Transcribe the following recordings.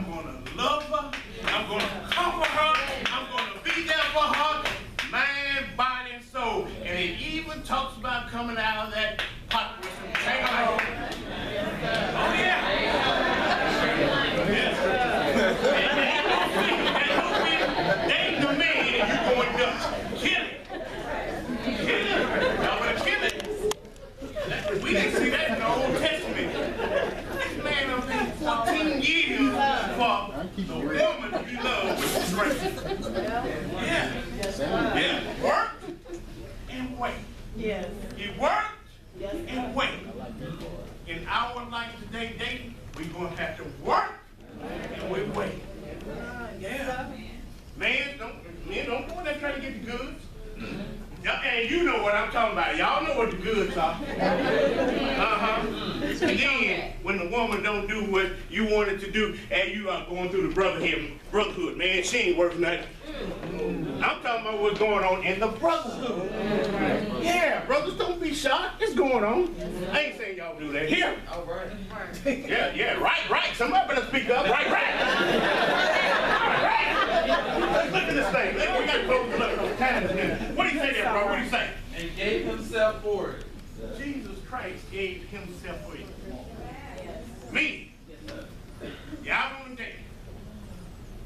I'm gonna love her. I'm gonna comfort her. I'm gonna be there for her, mind, body, and soul. And it even talks about coming out of that pot with some chain. Oh yeah. Yes. Man, you going to kill it. Kill it. We didn't see that in the Old Testament. This man done been 14 years for the woman to be loved with strength. Yeah. Yeah. Worked and wait. Yes. He worked Yes. and wait. In our life today, dating, we're going to have to work and we wait. Yeah. Man, don't, men don't go in there trying to get the goods. And you know what I'm talking about. Y'all know what the goods are. Uh-huh. And then, when the woman don't do what you wanted to do, and you are going through the brotherhood, brotherhood, man, she ain't worth nothing. I'm talking about what's going on in the brotherhood. Yeah, brothers, don't be shocked. It's going on. I ain't saying y'all do that. Here. All right. Yeah, yeah, right, right. Somebody better speak up. Right, right. All right. Let's look at this thing. Look, We got to close the look. Time is minute. What do you say there, bro? What do you say? And gave himself for it. Jesus Christ gave himself for you. Me. Y'all on the day.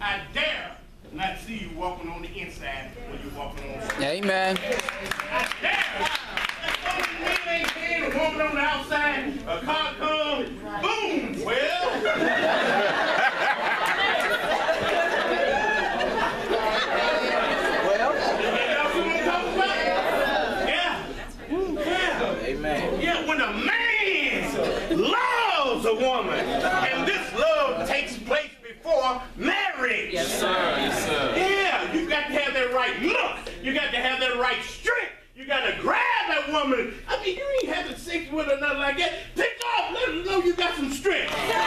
I dare not see you walking on the inside when you're walking on the street. Amen. I dare. Let's go to the man ain't a woman on the outside, a car comes, boom. Well, Well, y'all see what I'm talking about? Yeah. Yeah. amen. Yeah, when a man woman, and this love takes place before marriage. Yes, sir. Yes, sir. Yeah, you got to have that right look. You got to have that right strength. You got to grab that woman. I mean, you ain't having sex with her, nothing like that. Pick off. Let her know you got some strength. Yeah.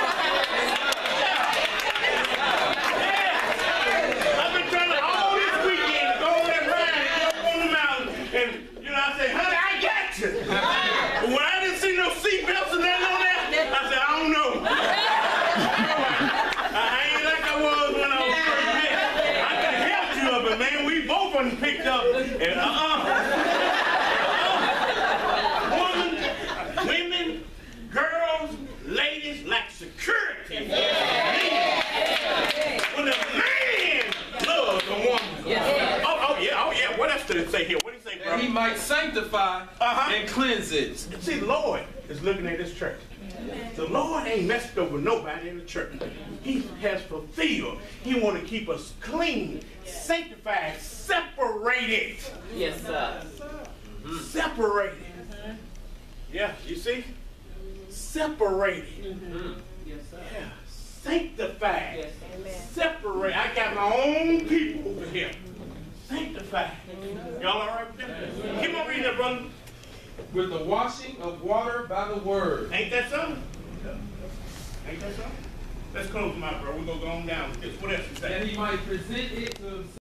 I've been trying to all this weekend to go on that ride and jump on the mountain. And, you know, I say, honey, I got you. But when I didn't see no seatbelts and nothing on there, I said, I don't know. I ain't like I was when I was first met. I could have helped you up, but we picked up. And uh-uh. Uh-uh. Women, women, girls, ladies like security. When a man loves a woman. Oh, oh yeah, oh yeah. What else did it say here? What might sanctify Uh-huh. and cleanse it. See, Lord is looking at this church. The Lord ain't messed over nobody in the church. He has fulfilled. He want to keep us clean, sanctified, separated. Yes, sir. Separated. Yeah, you see? Separated. Yes, sir. Yeah, sanctified. Yes. Amen. Separate. I got my own people over here. Sanctified. Y'all all right with that? Keep on reading that, brother. With the washing of water by the word. Ain't that something? Ain't that something? Let's close them out, bro. We're going to go on down with this. What else you say? That he might present it to himself.